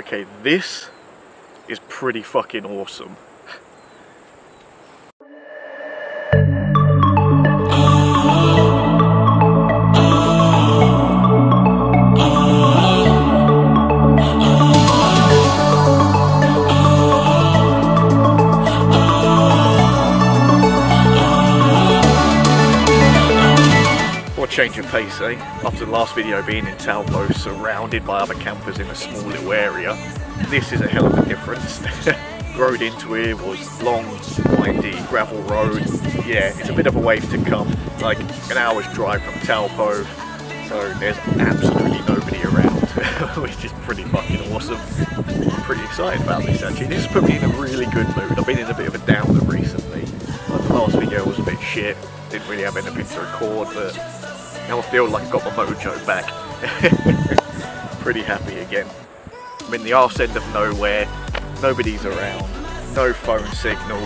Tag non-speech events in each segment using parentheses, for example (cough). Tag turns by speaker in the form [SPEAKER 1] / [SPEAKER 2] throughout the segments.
[SPEAKER 1] Okay, this is pretty fucking awesome. Change of pace, eh? After the last video being in Taupo, surrounded by other campers in a small little area, this is a hell of a difference. (laughs) road into here was long, windy, gravel road. Yeah, it's a bit of a wave to come, like an hour's drive from Taupo, so there's absolutely nobody around, (laughs) which is pretty fucking awesome. I'm pretty excited about this actually. This has put me in a really good mood. I've been in a bit of a downer recently. Like the last video was a bit shit, didn't really have anything to record, but now I feel like I've got my mojo back. (laughs) pretty happy again. I'm in the arse end of nowhere, nobody's around, no phone signal.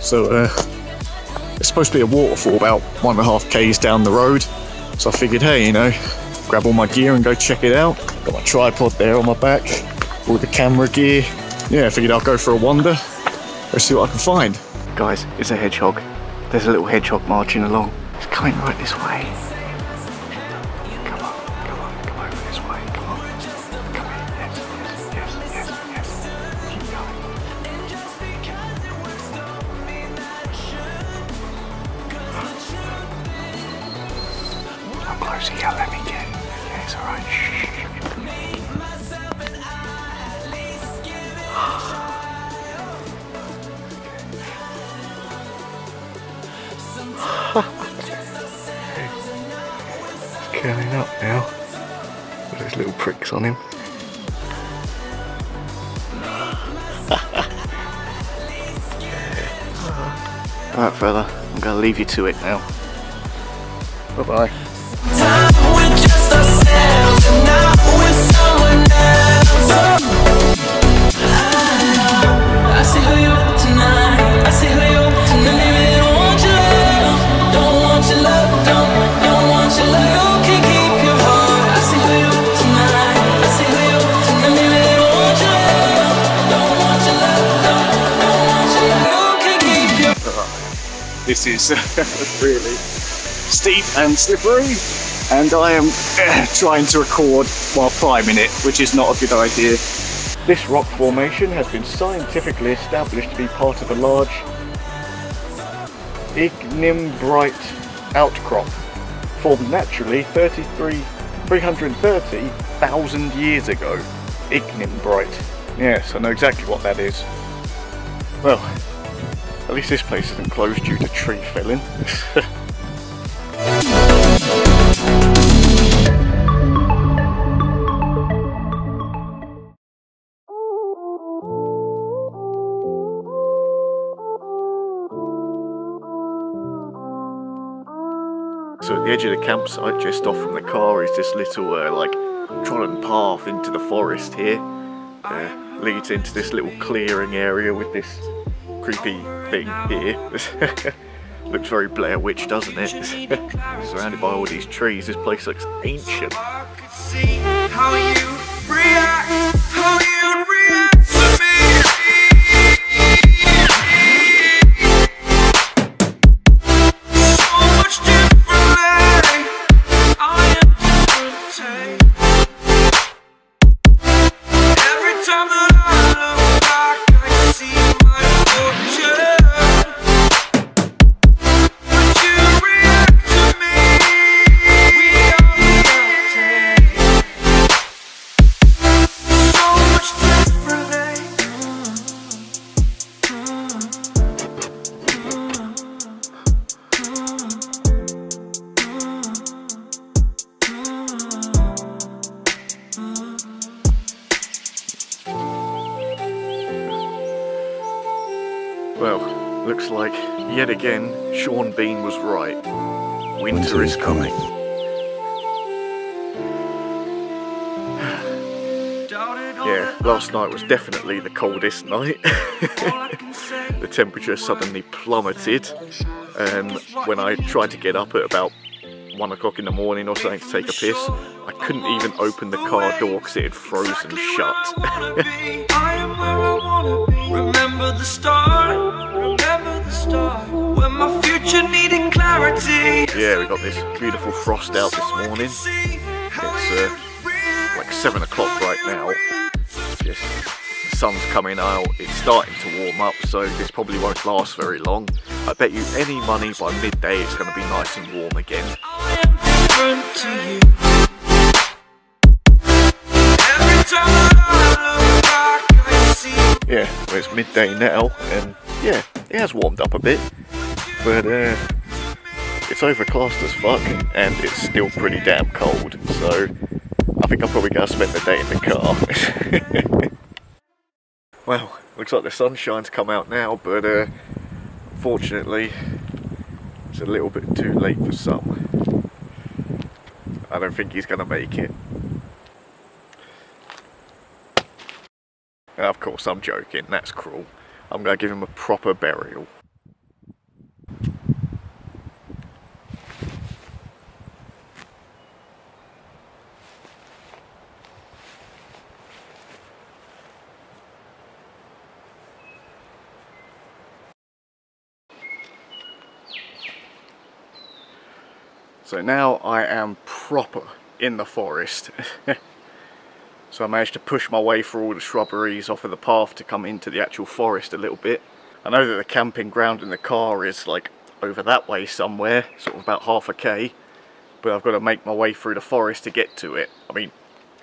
[SPEAKER 1] So, uh, it's supposed to be a waterfall about one and a half k's down the road. So I figured, hey, you know, grab all my gear and go check it out. Got my tripod there on my back, all the camera gear. Yeah, I figured I'll go for a wander. Let's see what I can find. Guys, it's a hedgehog. There's a little hedgehog marching along. It's coming right this way. It's curling up now. With those little pricks on him. (laughs) Alright fella, I'm gonna leave you to it now. Bye bye.
[SPEAKER 2] I see who you are tonight. I see who you are
[SPEAKER 1] This is (laughs) really steep and slippery, and I am eh, trying to record while climbing it, which is not a good idea. This rock formation has been scientifically established to be part of a large ignimbrite outcrop formed naturally 33 330,000 years ago. Ignimbrite. Yes, I know exactly what that is. Well, at least this place isn't closed due to tree felling. (laughs) So at the edge of the campsite, just off from the car, is this little uh, like trodden path into the forest here. Uh, leads into this little clearing area with this creepy thing here. (laughs) looks very Blair Witch, doesn't it? (laughs) Surrounded by all these trees, this place looks ancient. Well, looks like yet again Sean Bean was right. Winter, is coming. (sighs) Yeah, last night was definitely the coldest night. (laughs) the temperature suddenly plummeted um, when I tried to get up at about one o'clock in the morning or something to take a piss. I couldn't even open the car door because it had frozen shut.
[SPEAKER 3] Remember the start, remember the start, when my future needed clarity.
[SPEAKER 1] yeah, we got this beautiful frost out this morning. It's uh, like seven o'clock right now. Just sun's coming out. It's starting to warm up, so this probably won't last very long. I bet you any money by midday it's going to be nice and warm again.
[SPEAKER 3] To
[SPEAKER 1] Yeah, well, it's midday now, and yeah, it has warmed up a bit, but uh, it's overcast as fuck, and it's still pretty damn cold. So I think I'm probably gonna spend the day in the car. (laughs) well, looks like the sunshine's come out now, but uh, fortunately, it's a little bit too late for some. I don't think he's gonna make it. Of course, I'm joking. That's cruel. I'm going to give him a proper burial. So now I am proper in the forest. (laughs) So I managed to push my way through all the shrubberies off of the path to come into the actual forest a little bit. I know that the camping ground in the car is like over that way somewhere, sort of about half a k, but I've got to make my way through the forest to get to it. I mean,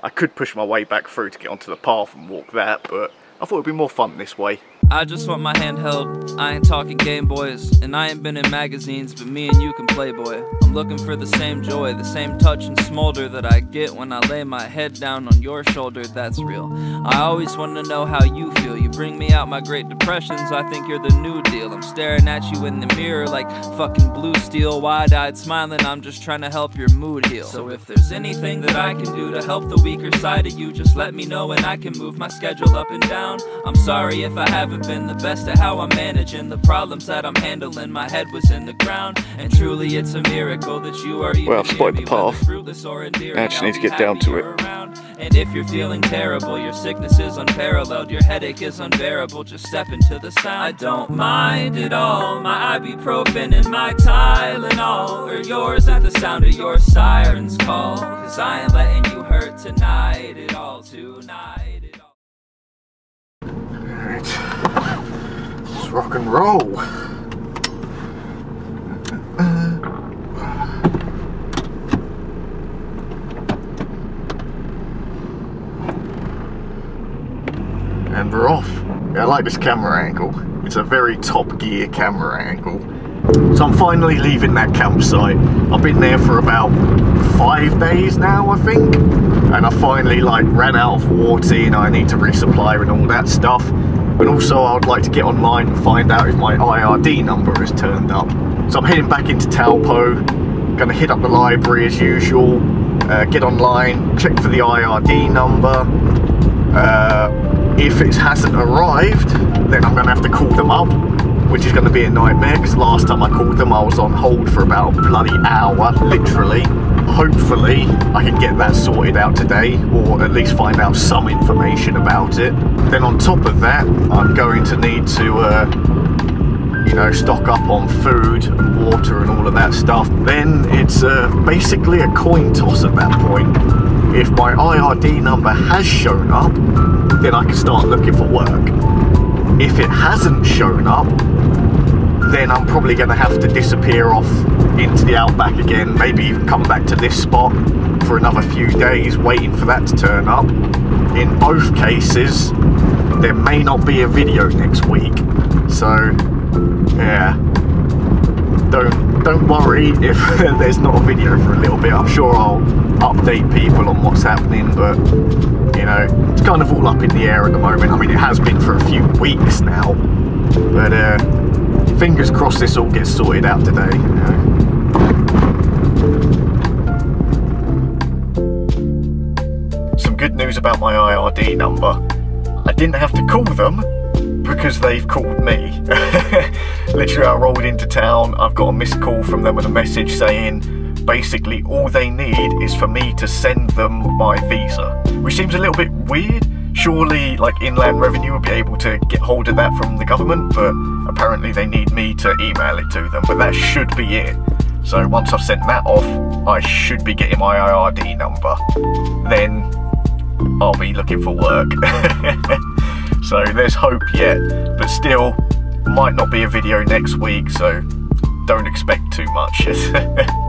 [SPEAKER 1] I could push my way back through to get onto the path and walk that, but I thought it'd be more fun this way.
[SPEAKER 4] I just want my handheld. I ain't talking Game Boys, and I ain't been in magazines, but me and you can play, boy. I'm looking for the same joy, the same touch and smolder that I get when I lay my head down on your shoulder. That's real. I always want to know how you feel. You bring me out my great depressions. I think you're the new deal. I'm staring at you in the mirror like fucking blue steel, wide-eyed, smiling. I'm just trying to help your mood heal. So if there's anything that I can do to help the weaker side of you, just let me know and I can move my schedule up and down. I'm sorry if I haven't been the best at how I'm managing the problems that I'm handling. My head was in the ground, and truly it's a miracle that you are even
[SPEAKER 1] Well, I've spotted the path.
[SPEAKER 4] fruitless or endearing,
[SPEAKER 1] I actually need to get down to
[SPEAKER 4] you're around. And if you're feeling terrible, your sickness is unparalleled, your headache is unbearable, just step into the sound. I don't mind at all, my ibuprofen and my Tylenol, or yours at the sound of your siren's call. Cause I am letting you hurt tonight at all, tonight at all.
[SPEAKER 1] Alright, let's rock and roll. And we're off. Yeah, I like this camera angle. It's a very top gear camera angle. So I'm finally leaving that campsite. I've been there for about five days now, I think. And I finally like ran out of water and I need to resupply and all that stuff. And also I would like to get online and find out if my IRD number has turned up. So I'm heading back into Taupo. Gonna hit up the library as usual. Uh, get online, check for the IRD number. Uh, if it hasn't arrived, then I'm going to have to call them up, which is going to be a nightmare because last time I called them, I was on hold for about a bloody hour, literally. Hopefully, I can get that sorted out today, or at least find out some information about it. Then, on top of that, I'm going to need to. Uh, you know, stock up on food and water and all of that stuff, then it's uh, basically a coin toss at that point. If my IRD number has shown up, then I can start looking for work. If it hasn't shown up, then I'm probably going to have to disappear off into the outback again, maybe even come back to this spot for another few days waiting for that to turn up. In both cases, there may not be a video next week. So, yeah. Don't don't worry if (laughs) there's not a video for a little bit. I'm sure I'll update people on what's happening, but you know, it's kind of all up in the air at the moment. I mean, it has been for a few weeks now, but uh, fingers crossed this all gets sorted out today. You know. Some good news about my IRD number. I didn't have to call them because they've called me. (laughs) Literally, I rolled into town. I've got a missed call from them with a message saying basically all they need is for me to send them my visa, which seems a little bit weird. Surely, like Inland Revenue would be able to get hold of that from the government, but apparently they need me to email it to them. But that should be it. So once I've sent that off, I should be getting my IRD number. Then I'll be looking for work. (laughs) so there's hope yet, but still, might not be a video next week, so don't expect too much. (laughs)